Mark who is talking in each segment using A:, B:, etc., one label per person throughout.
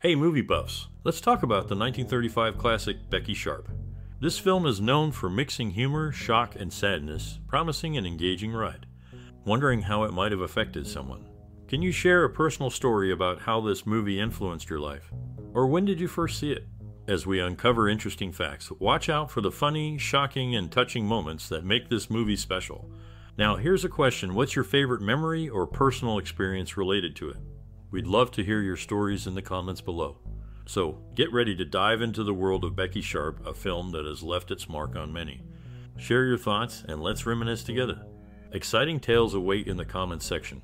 A: Hey, movie buffs, let's talk about the 1935 classic Becky Sharp. This film is known for mixing humor, shock, and sadness, promising an engaging ride. Wondering how it might have affected someone. Can you share a personal story about how this movie influenced your life? Or when did you first see it? As we uncover interesting facts, watch out for the funny, shocking, and touching moments that make this movie special. Now, here's a question What's your favorite memory or personal experience related to it? We'd love to hear your stories in the comments below. So, get ready to dive into the world of Becky Sharp, a film that has left its mark on many. Share your thoughts and let's reminisce together. Exciting tales await in the comments section.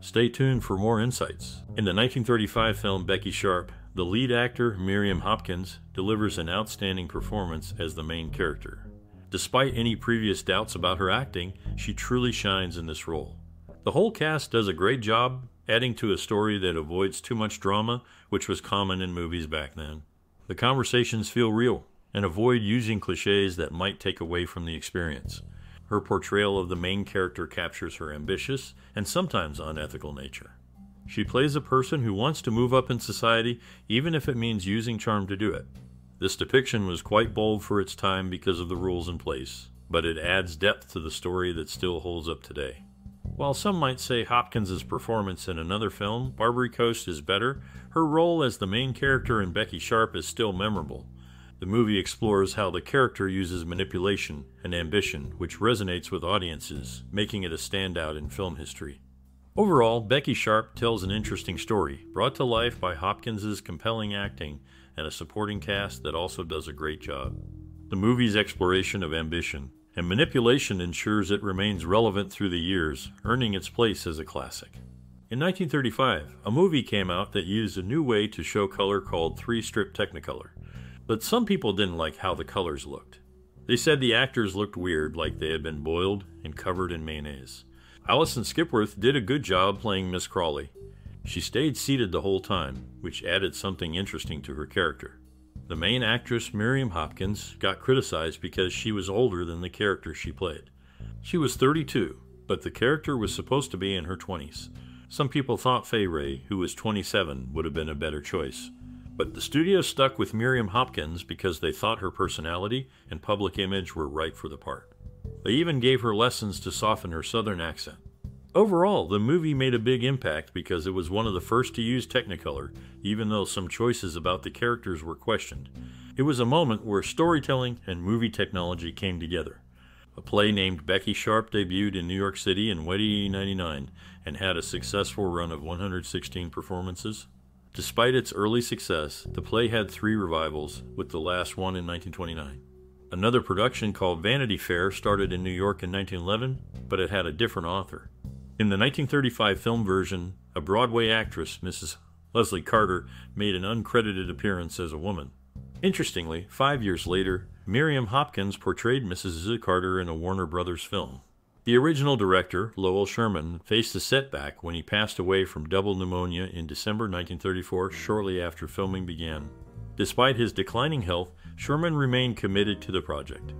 A: Stay tuned for more insights. In the 1935 film Becky Sharp, the lead actor, Miriam Hopkins, delivers an outstanding performance as the main character. Despite any previous doubts about her acting, she truly shines in this role. The whole cast does a great job adding to a story that avoids too much drama, which was common in movies back then. The conversations feel real and avoid using cliches that might take away from the experience. Her portrayal of the main character captures her ambitious and sometimes unethical nature. She plays a person who wants to move up in society, even if it means using charm to do it. This depiction was quite bold for its time because of the rules in place, but it adds depth to the story that still holds up today. While some might say Hopkins' performance in another film, Barbary Coast, is better, her role as the main character in Becky Sharp is still memorable. The movie explores how the character uses manipulation and ambition, which resonates with audiences, making it a standout in film history. Overall, Becky Sharp tells an interesting story, brought to life by Hopkins' compelling acting and a supporting cast that also does a great job. The movie's exploration of ambition and manipulation ensures it remains relevant through the years, earning its place as a classic. In 1935, a movie came out that used a new way to show color called three strip Technicolor. But some people didn't like how the colors looked. They said the actors looked weird, like they had been boiled and covered in mayonnaise. Alison Skipworth did a good job playing Miss Crawley, she stayed seated the whole time, which added something interesting to her character. The main actress, Miriam Hopkins, got criticized because she was older than the character she played. She was 32, but the character was supposed to be in her 20s. Some people thought Fay Wray, who was 27, would have been a better choice. But the studio stuck with Miriam Hopkins because they thought her personality and public image were right for the part. They even gave her lessons to soften her southern accent. Overall, the movie made a big impact because it was one of the first to use Technicolor, even though some choices about the characters were questioned. It was a moment where storytelling and movie technology came together. A play named Becky Sharp debuted in New York City in 1999 and had a successful run of 116 performances. Despite its early success, the play had three revivals, with the last one in 1929. Another production called Vanity Fair started in New York in 1911, but it had a different author. In the 1935 film version, a Broadway actress, Mrs. Leslie Carter, made an uncredited appearance as a woman. Interestingly, five years later, Miriam Hopkins portrayed Mrs. Carter in a Warner Brothers film. The original director, Lowell Sherman, faced a setback when he passed away from double pneumonia in December 1934, shortly after filming began. Despite his declining health, Sherman remained committed to the project.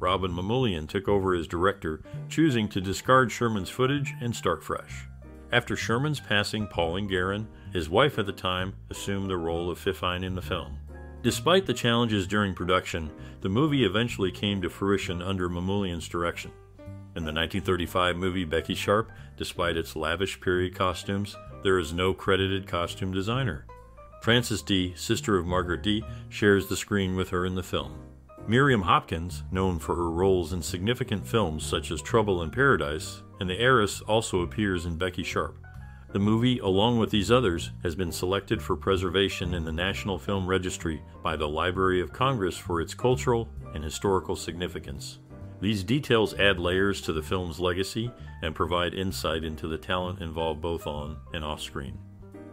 A: Rouben Mamoulian took over as director, choosing to discard Sherman's footage and start fresh. After Sherman's passing, Pauline Garon, his wife at the time, assumed the role of Fifine in the film. Despite the challenges during production, the movie eventually came to fruition under Mamoulian's direction. In the 1935 movie Becky Sharp, despite its lavish period costumes, there is no credited costume designer. Frances Dee, sister of Margaret Dee, shares the screen with her in the film. Miriam Hopkins, known for her roles in significant films such as Trouble in Paradise and The Heiress, also appears in Becky Sharp. The movie, along with these others, has been selected for preservation in the National Film Registry by the Library of Congress for its cultural and historical significance. These details add layers to the film's legacy and provide insight into the talent involved both on and off screen.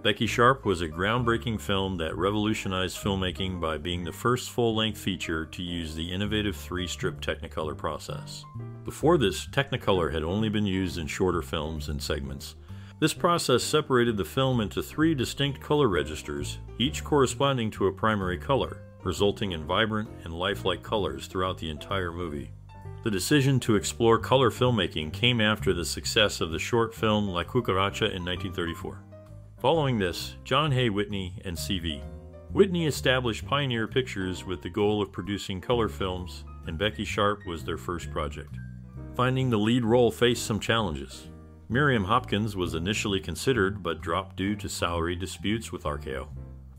A: Becky Sharp was a groundbreaking film that revolutionized filmmaking by being the first full length feature to use the innovative three strip Technicolor process. Before this, Technicolor had only been used in shorter films and segments. This process separated the film into three distinct color registers, each corresponding to a primary color, resulting in vibrant and lifelike colors throughout the entire movie. The decision to explore color filmmaking came after the success of the short film La Cucaracha in 1934. Following this, John Hay Whitney and CV Whitney established Pioneer Pictures with the goal of producing color films, and Becky Sharp was their first project. Finding the lead role faced some challenges. Miriam Hopkins was initially considered but dropped due to salary disputes with RKO.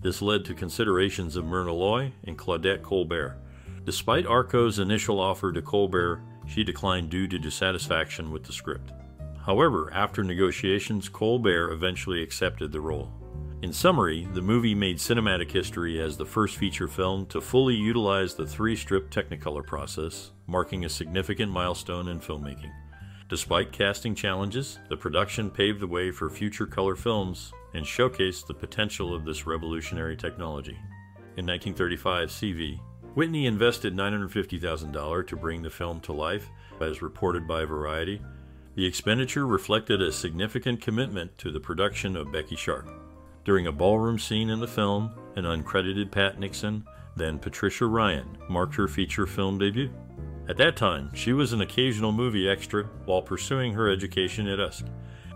A: This led to considerations of Myrna Loy and Claudette Colbert. Despite RKO's initial offer to Colbert, she declined due to dissatisfaction with the script. However, after negotiations, Colbert eventually accepted the role. In summary, the movie made cinematic history as the first feature film to fully utilize the three strip Technicolor process, marking a significant milestone in filmmaking. Despite casting challenges, the production paved the way for future color films and showcased the potential of this revolutionary technology. In 1935 CV, Whitney invested $950,000 to bring the film to life, as reported by Variety. The expenditure reflected a significant commitment to the production of Becky Sharp. During a ballroom scene in the film, an uncredited Pat Nixon, then Patricia Ryan, marked her feature film debut. At that time, she was an occasional movie extra while pursuing her education at USC.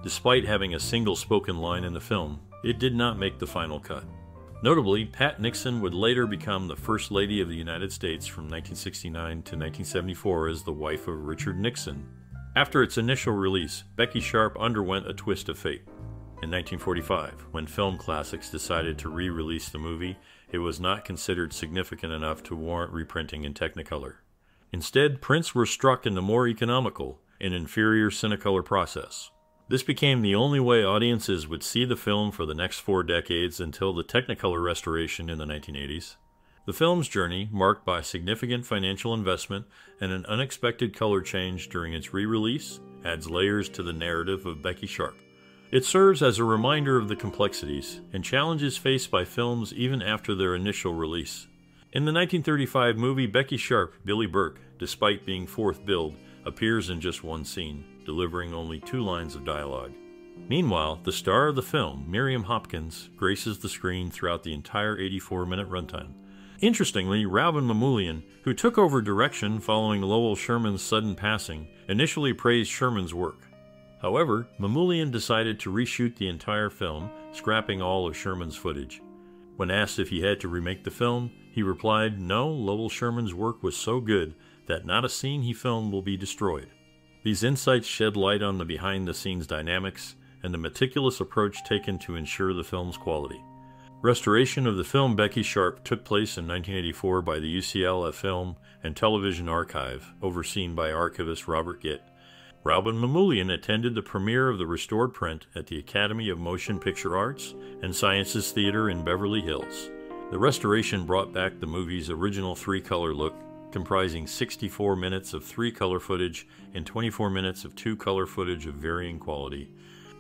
A: Despite having a single spoken line in the film, it did not make the final cut. Notably, Pat Nixon would later become the First Lady of the United States from 1969 to 1974 as the wife of Richard Nixon. After its initial release, Becky Sharp underwent a twist of fate. In 1945, when Film Classics decided to re release the movie, it was not considered significant enough to warrant reprinting in Technicolor. Instead, prints were struck in the more economical and inferior Cinecolor process. This became the only way audiences would see the film for the next four decades until the Technicolor restoration in the 1980s. The film's journey, marked by significant financial investment and an unexpected color change during its re release, adds layers to the narrative of Becky Sharp. It serves as a reminder of the complexities and challenges faced by films even after their initial release. In the 1935 movie Becky Sharp, Billie Burke, despite being fourth billed, appears in just one scene, delivering only two lines of dialogue. Meanwhile, the star of the film, Miriam Hopkins, graces the screen throughout the entire 84 minute runtime. Interestingly, Rouben Mamoulian, who took over direction following Lowell Sherman's sudden passing, initially praised Sherman's work. However, Mamoulian decided to reshoot the entire film, scrapping all of Sherman's footage. When asked if he had to remake the film, he replied, No, Lowell Sherman's work was so good that not a scene he filmed will be destroyed. These insights shed light on the behind the scenes dynamics and the meticulous approach taken to ensure the film's quality. Restoration of the film Becky Sharp took place in 1984 by the UCLA Film and Television Archive, overseen by archivist Robert Gitt. Rouben Mamoulian attended the premiere of the restored print at the Academy of Motion Picture Arts and Sciences Theater in Beverly Hills. The restoration brought back the movie's original three color look, comprising 64 minutes of three color footage and 24 minutes of two color footage of varying quality.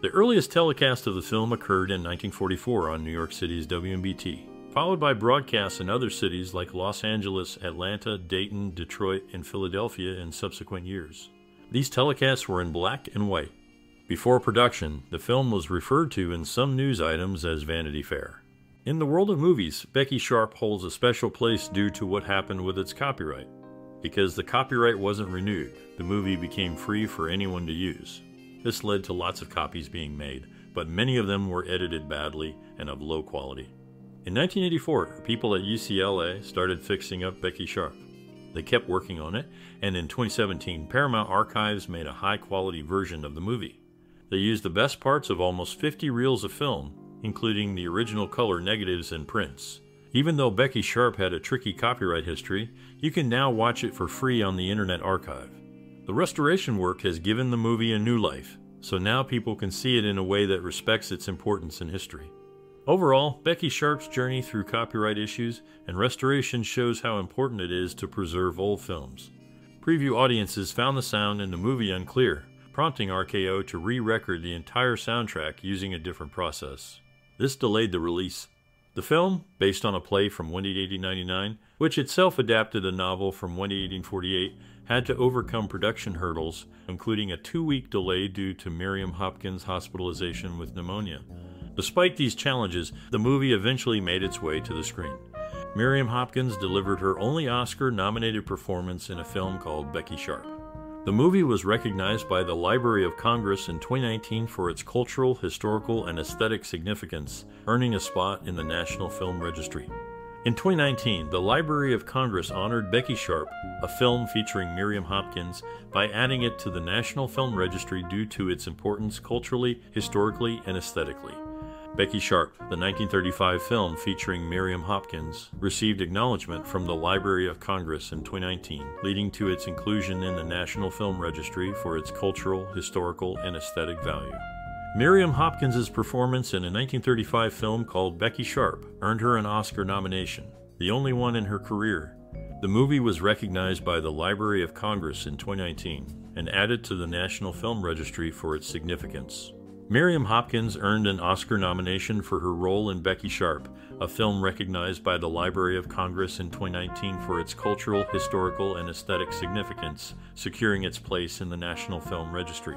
A: The earliest telecast of the film occurred in 1944 on New York City's WNBT, followed by broadcasts in other cities like Los Angeles, Atlanta, Dayton, Detroit, and Philadelphia in subsequent years. These telecasts were in black and white. Before production, the film was referred to in some news items as Vanity Fair. In the world of movies, Becky Sharp holds a special place due to what happened with its copyright. Because the copyright wasn't renewed, the movie became free for anyone to use. This led to lots of copies being made, but many of them were edited badly and of low quality. In 1984, people at UCLA started fixing up Becky Sharp. They kept working on it, and in 2017, Paramount Archives made a high quality version of the movie. They used the best parts of almost 50 reels of film, including the original color negatives and prints. Even though Becky Sharp had a tricky copyright history, you can now watch it for free on the Internet Archive. The restoration work has given the movie a new life, so now people can see it in a way that respects its importance in history. Overall, Becky Sharp's journey through copyright issues and restoration shows how important it is to preserve old films. Preview audiences found the sound in the movie unclear, prompting RKO to re record the entire soundtrack using a different process. This delayed the release. The film, based on a play from Wendy 1899, which itself adapted a novel from Wendy 1848, had to overcome production hurdles, including a two week delay due to Miriam Hopkins' hospitalization with pneumonia. Despite these challenges, the movie eventually made its way to the screen. Miriam Hopkins delivered her only Oscar nominated performance in a film called Becky Sharp. The movie was recognized by the Library of Congress in 2019 for its cultural, historical, and aesthetic significance, earning a spot in the National Film Registry. In 2019, the Library of Congress honored Becky Sharp, a film featuring Miriam Hopkins, by adding it to the National Film Registry due to its importance culturally, historically, and aesthetically. Becky Sharp, the 1935 film featuring Miriam Hopkins, received acknowledgement from the Library of Congress in 2019, leading to its inclusion in the National Film Registry for its cultural, historical, and aesthetic value. Miriam Hopkins' performance in a 1935 film called Becky Sharp earned her an Oscar nomination, the only one in her career. The movie was recognized by the Library of Congress in 2019 and added to the National Film Registry for its significance. Miriam Hopkins earned an Oscar nomination for her role in Becky Sharp, a film recognized by the Library of Congress in 2019 for its cultural, historical, and aesthetic significance, securing its place in the National Film Registry.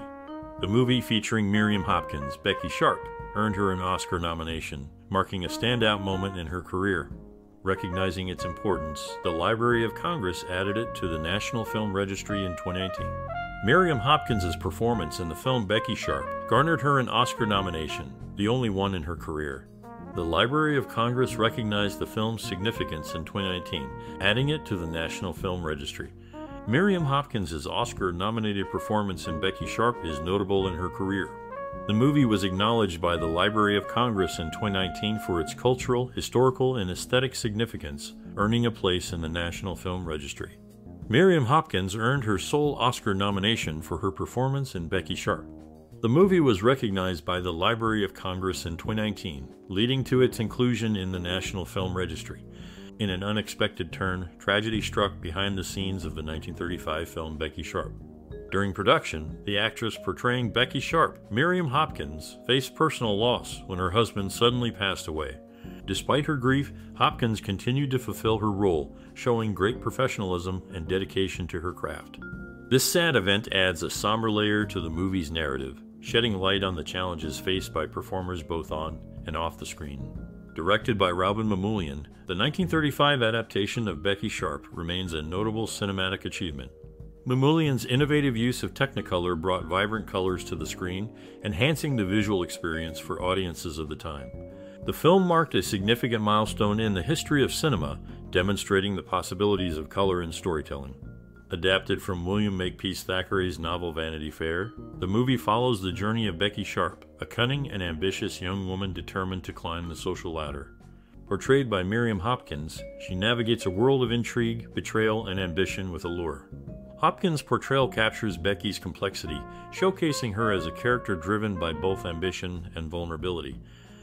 A: The movie featuring Miriam Hopkins, Becky Sharp, earned her an Oscar nomination, marking a standout moment in her career. Recognizing its importance, the Library of Congress added it to the National Film Registry in 2019. Miriam Hopkins' performance in the film Becky Sharp garnered her an Oscar nomination, the only one in her career. The Library of Congress recognized the film's significance in 2019, adding it to the National Film Registry. Miriam Hopkins' Oscar nominated performance in Becky Sharp is notable in her career. The movie was acknowledged by the Library of Congress in 2019 for its cultural, historical, and aesthetic significance, earning a place in the National Film Registry. Miriam Hopkins earned her sole Oscar nomination for her performance in Becky Sharp. The movie was recognized by the Library of Congress in 2019, leading to its inclusion in the National Film Registry. In an unexpected turn, tragedy struck behind the scenes of the 1935 film Becky Sharp. During production, the actress portraying Becky Sharp, Miriam Hopkins, faced personal loss when her husband suddenly passed away. Despite her grief, Hopkins continued to fulfill her role, showing great professionalism and dedication to her craft. This sad event adds a somber layer to the movie's narrative, shedding light on the challenges faced by performers both on and off the screen. Directed by Rouben Mamoulian, the 1935 adaptation of Becky Sharp remains a notable cinematic achievement. Mamoulian's innovative use of Technicolor brought vibrant colors to the screen, enhancing the visual experience for audiences of the time. The film marked a significant milestone in the history of cinema, demonstrating the possibilities of color in storytelling. Adapted from William Makepeace Thackeray's novel Vanity Fair, the movie follows the journey of Becky Sharp, a cunning and ambitious young woman determined to climb the social ladder. Portrayed by Miriam Hopkins, she navigates a world of intrigue, betrayal, and ambition with allure. Hopkins' portrayal captures Becky's complexity, showcasing her as a character driven by both ambition and vulnerability.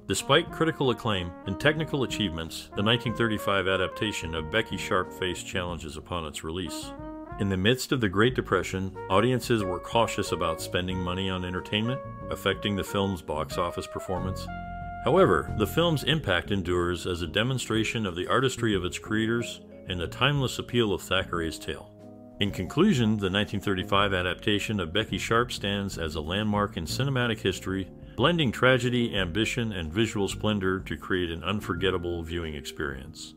A: Despite critical acclaim and technical achievements, the 1935 adaptation of Becky Sharp faced challenges upon its release. In the midst of the Great Depression, audiences were cautious about spending money on entertainment, affecting the film's box office performance. However, the film's impact endures as a demonstration of the artistry of its creators and the timeless appeal of Thackeray's tale. In conclusion, the 1935 adaptation of Becky Sharp stands as a landmark in cinematic history, blending tragedy, ambition, and visual splendor to create an unforgettable viewing experience.